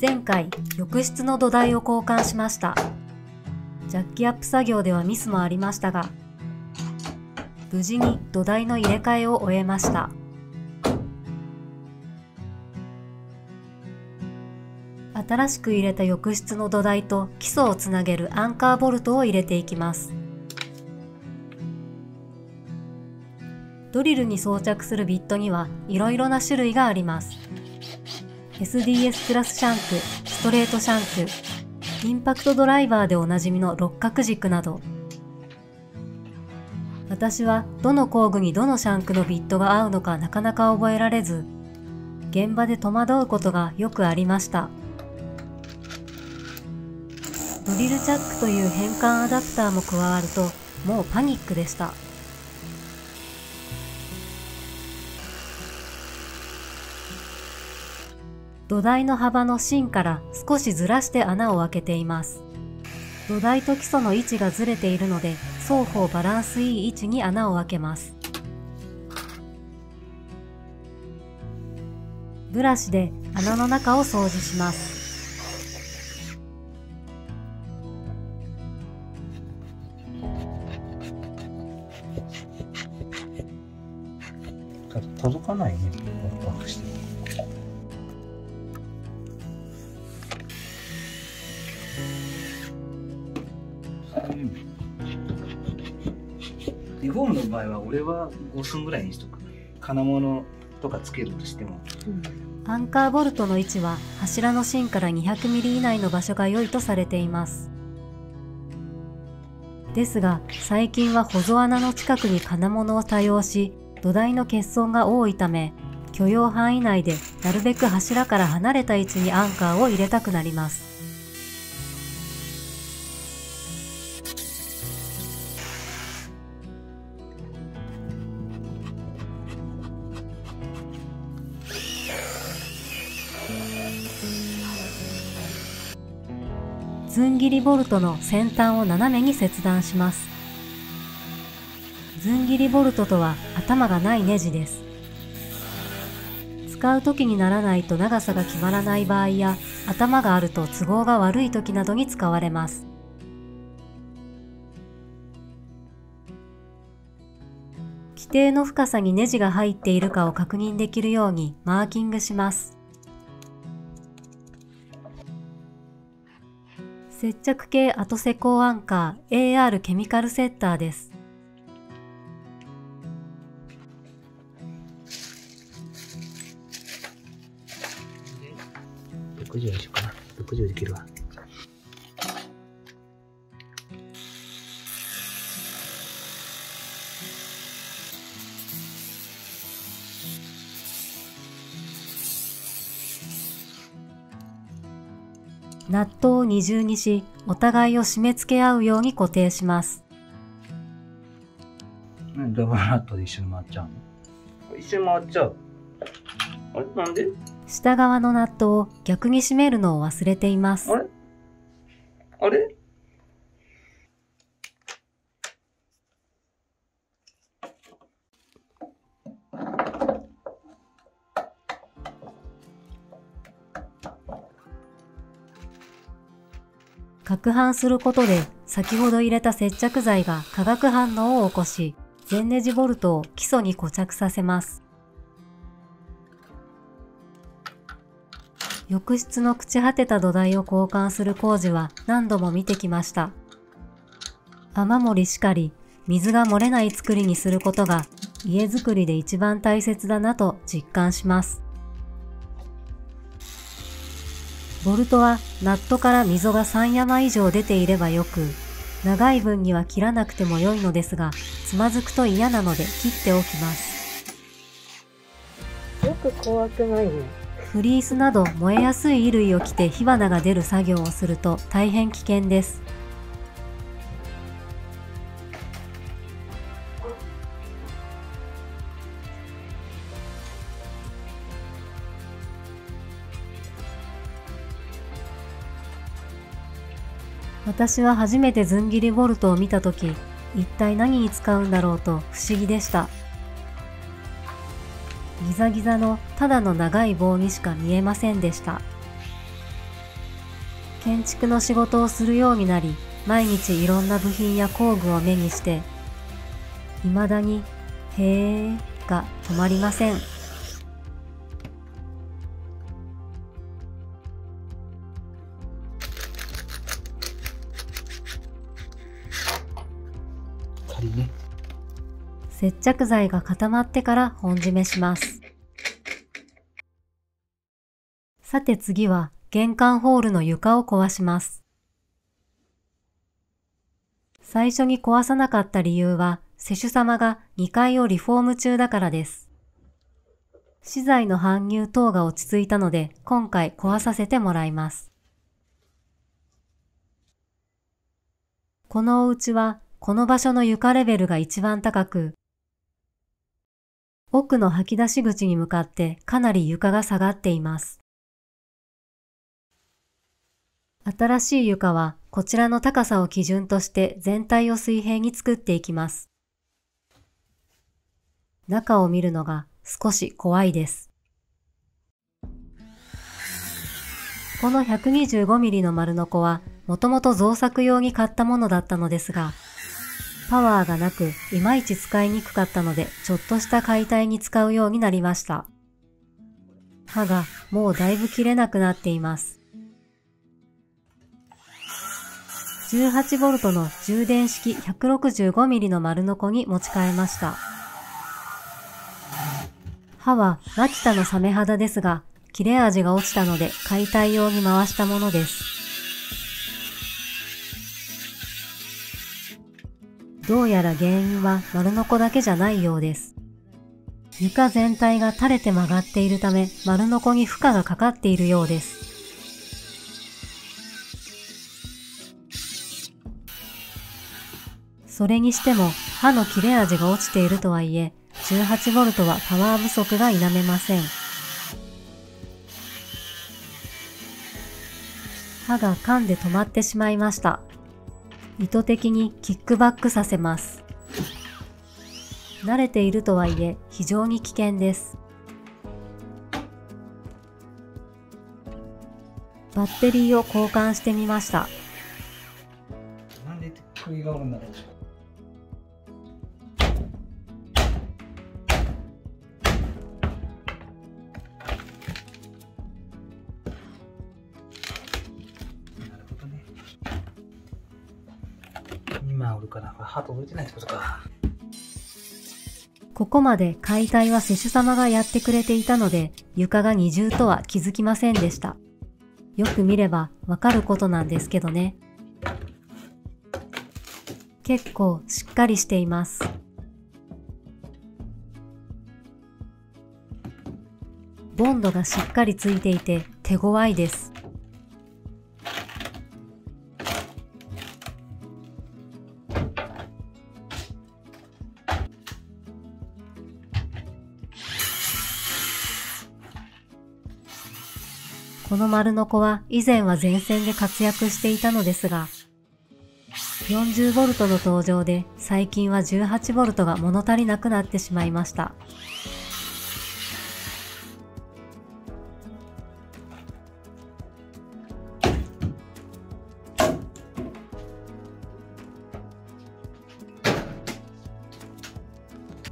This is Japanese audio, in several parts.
前回、浴室の土台を交換しました。ジャッキアップ作業ではミスもありましたが、無事に土台の入れ替えを終えました。新しく入れた浴室の土台と基礎をつなげるアンカーボルトを入れていきます。ドリルに装着するビットにはいろいろな種類があります。SDS クラスシャンク、ストレートシャンク、インパクトドライバーでおなじみの六角軸など、私はどの工具にどのシャンクのビットが合うのかなかなか覚えられず、現場で戸惑うことがよくありました。ドリルチャックという変換アダプターも加わると、もうパニックでした。土台の幅の芯から少しずらして穴を開けています。土台と基礎の位置がずれているので、双方バランスいい位置に穴を開けます。ブラシで穴の中を掃除します。届かないね。リフォームの場合は俺は5寸ぐらいにしとく。金物とかつけるとしても、うん、アンカーボルトの位置は柱の芯から 200mm 以内の場所が良いとされています。ですが最近は保存穴の近くに金物を多用し土台の欠損が多いため許容範囲内でなるべく柱から離れた位置にアンカーを入れたくなります。切りボルトの先端を斜めに切断します。ずん切りボルトとは頭がないネジです。使う時にならないと長さが決まらない場合や頭があると都合が悪い時などに使われます。規定の深さにネジが入っているかを確認できるようにマーキングします。接着系後施工アンカー AR ケミカルセッターです。60にしようかな。60できるわ。ナットを二重にし、お互いを締め付け合うように固定します。ダブルナットで一緒に回っちゃうの？一緒に回っちゃう。あれ？なんで？下側のナットを逆に締めるのを忘れています。あれ？あれ？攪拌することで先ほど入れた接着剤が化学反応を起こし、全ネジボルトを基礎に固着させます。浴室の朽ち果てた土台を交換する工事は何度も見てきました。雨漏りしかり、水が漏れない作りにすることが家づくりで一番大切だなと実感します。ボルトはナットから溝が3山以上出ていればよく、長い分には切らなくても良いのですが、つまずくと嫌なので切っておきます。よく怖くないね。フリースなど燃えやすい衣類を着て火花が出る作業をすると大変危険です。私は初めてずん切りボルトを見たとき、一体何に使うんだろうと不思議でした。ギザギザのただの長い棒にしか見えませんでした。建築の仕事をするようになり、毎日いろんな部品や工具を目にして、未だに、へーが止まりません。接着剤が固まってから本締めします。さて次は玄関ホールの床を壊します。最初に壊さなかった理由は、施主様が2階をリフォーム中だからです。資材の搬入等が落ち着いたので、今回壊させてもらいます。このお家は、この場所の床レベルが一番高く、奥の吐き出し口に向かってかなり床が下がっています。新しい床はこちらの高さを基準として全体を水平に作っていきます。中を見るのが少し怖いです。この 125mm の丸ノコはもともと造作用に買ったものだったのですが、パワーがなくいまいち使いにくかったのでちょっとした解体に使うようになりました。刃がもうだいぶ切れなくなっています。18V の充電式 165mm の丸ノコに持ち替えました。刃はマキタのサメ肌ですが、切れ味が落ちたので解体用に回したものです。どうやら原因は丸ノコだけじゃないようです。床全体が垂れて曲がっているため丸ノコに負荷がかかっているようです。それにしても刃の切れ味が落ちているとはいえ 18V はパワー不足が否めません。刃が噛んで止まってしまいました。意図的にキックバックさせます。慣れているとはいえ非常に危険です。バッテリーを交換してみました。るから、これ歯届いてないってことか。ここまで解体は施主様がやってくれていたので床が二重とは気づきませんでした。よく見ればわかることなんですけどね。結構しっかりしています。ボンドがしっかりついていて手強いです。この丸ノコは以前は前線で活躍していたのですが、40V の登場で最近は 18V が物足りなくなってしまいました。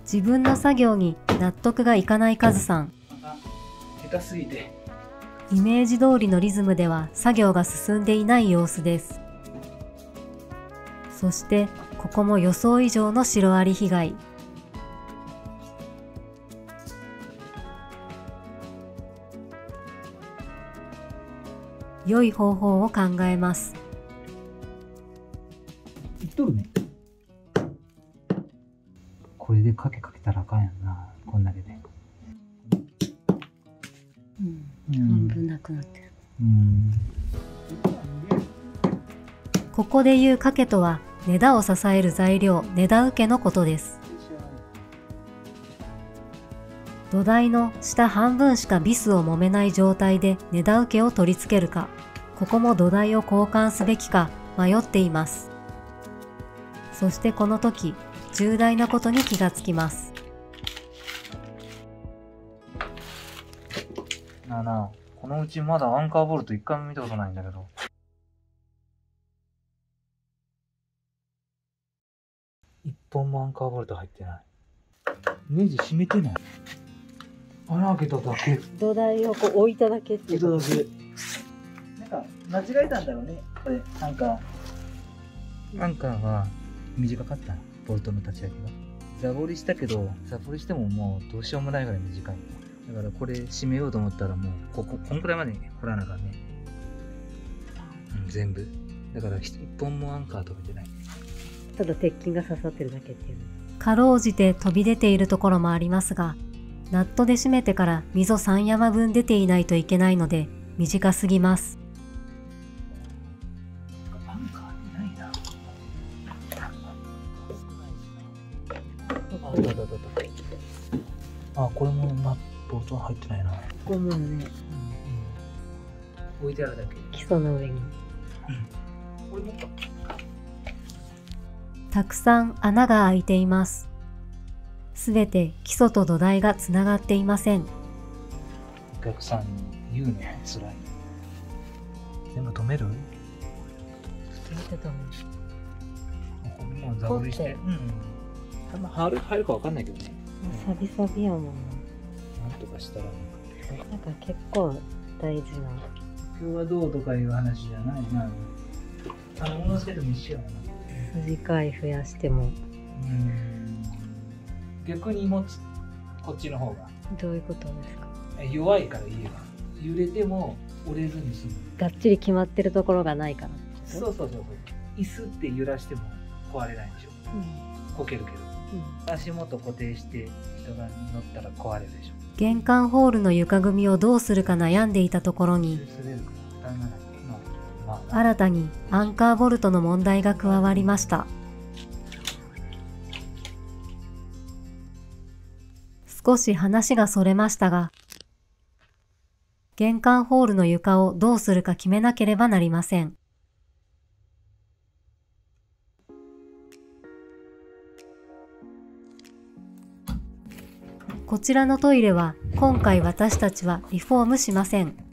自分の作業に納得がいかないカズさん。下手すぎて。イメージ通りのリズムでは作業が進んでいない様子です。そして、ここも予想以上のシロアリ被害。良い方法を考えます。ここで言う掛けとは、根田を支える材料、根田受けのことです。土台の下半分しかビスを揉めない状態で根田受けを取り付けるか、ここも土台を交換すべきか迷っています。そしてこの時、重大なことに気がつきます。なあなあ、このうちまだアンカーボルト一回も見たことないんだけど。本もアンカーボルト入ってない。ネジ閉めてない。穴開けただけ。土台をこう置いただけっていうだけ。なんか、間違えたんだろうね。これ、アンカー。アンカーは短かったの。ボルトの立ち上げが。ザボリしたけど、ザボリしてももうどうしようもないぐらい短い。だからこれ締めようと思ったらもう、ここ、こんくらいまで掘らなあかんね。うん、全部。だから一本もアンカー止めてない。ただ鉄筋が刺さってるだけっていうかろうじて飛び出ているところもありますが、ナットで締めてから溝3山分出ていないといけないので短すぎます。あ、これもナボルト入ってないな。ここもね置いてあるだけ。基礎の上にたくさん穴が開いています。すべて基礎と土台がつながっていません。お客さんに言うのが辛い。全部止める？見てたもんもうザブリして。うん。たま入る入るかわかんないけどね。サビサビやもんなんとかしたら。ななんか結構大事な今日はどうとかいう話じゃないな。あの、ものすけども一緒やな。筋回増やしてもうん。逆に持つ。こっちの方が。どういうことですか？弱いから言えば。揺れても折れずに済む。がっちり決まってるところがないからそうそうそうそう。椅子って揺らしても壊れないでしょ。うんこけるけど。足元固定して人が乗ったら壊れるでしょ。玄関ホールの床組みをどうするか悩んでいたところに、新たにアンカーボルトの問題が加わりました。少し話がそれましたが、玄関ホールの床をどうするか決めなければなりません。こちらのトイレは今回私たちはリフォームしません。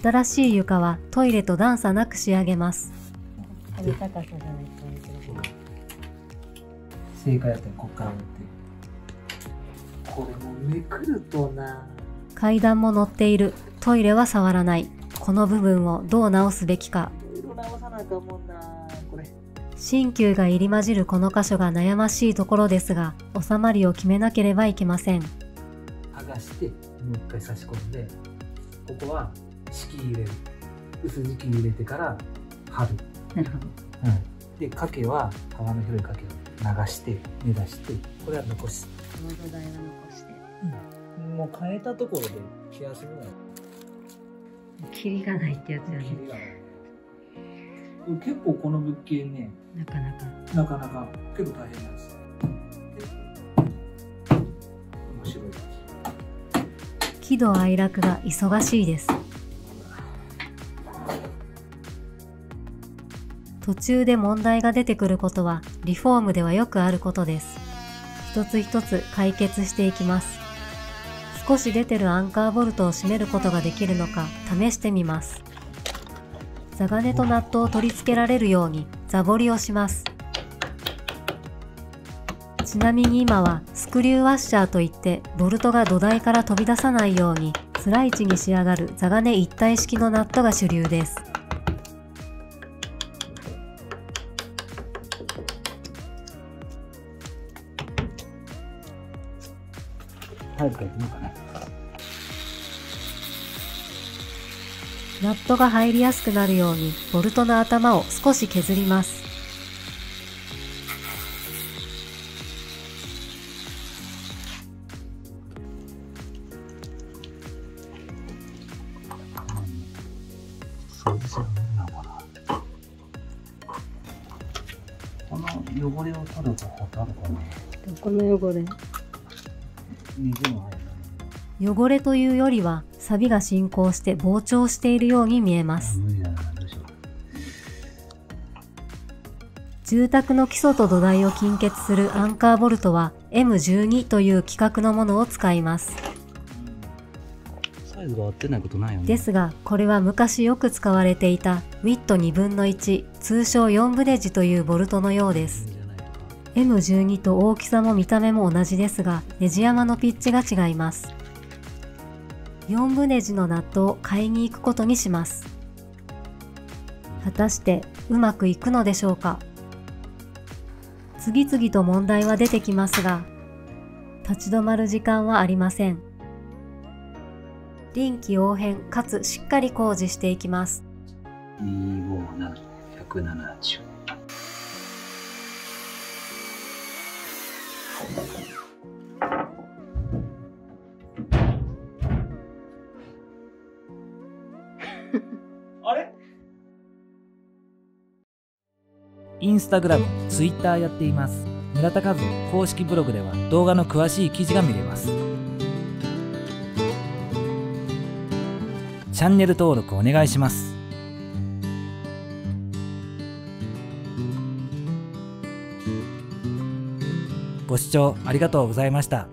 新しい床はトイレと段差なく仕上げます。正解やったらこっから持ってこれもめくるとな階段も乗っている。トイレは触らない。この部分をどう直すべきか。鍼灸が入り混じるこの箇所が悩ましいところですが、収まりを決めなければいけません。剥がしてもう一回差し込んでここは敷き入れる。薄敷き入れてから貼る、なるほど。うん、で掛けは幅の広い掛けを流して目出してこれは残す、この土台は残して。もう変えたところで気がするのよキリがないってやつやね。結構この物件ねなかなか。なかなか結構大変なんですよ。面白い。喜怒哀楽が忙しいです。途中で問題が出てくることはリフォームではよくあることです。一つ一つ解決していきます。少し出てるアンカーボルトを締めることができるのか試してみます。座金とナットを取り付けられるように座彫りをします。ちなみに今はスクリューワッシャーといってボルトが土台から飛び出さないようにスライチに仕上がる座金一体式のナットが主流です。早くやってみようかな。ナットが入りやすくなるようにボルトの頭を少し削ります。この汚れを取る方法ってあるかなこの汚れ汚れというよりは錆が進行して膨張しているように見えます。住宅の基礎と土台を緊結するアンカーボルトは M12 という規格のものを使います。サイズが合ってないことないよね。ですが、これは昔よく使われていたウィット2分の1通称4分ネジというボルトのようです。M12 と大きさも見た目も同じですが、ネジ山のピッチが違います。4分ネジのナットを買いに行くことにします。果たしてうまくいくのでしょうか次々と問題は出てきますが、立ち止まる時間はありません。臨機応変かつしっかり工事していきます。257、170。あれ？インスタグラム、ツイッターやっています。村田和夫公式ブログでは動画の詳しい記事が見れます。チャンネル登録お願いします。ご視聴ありがとうございました。